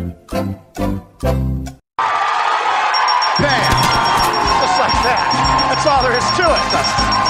Bam! Just like that. That's all there is to it.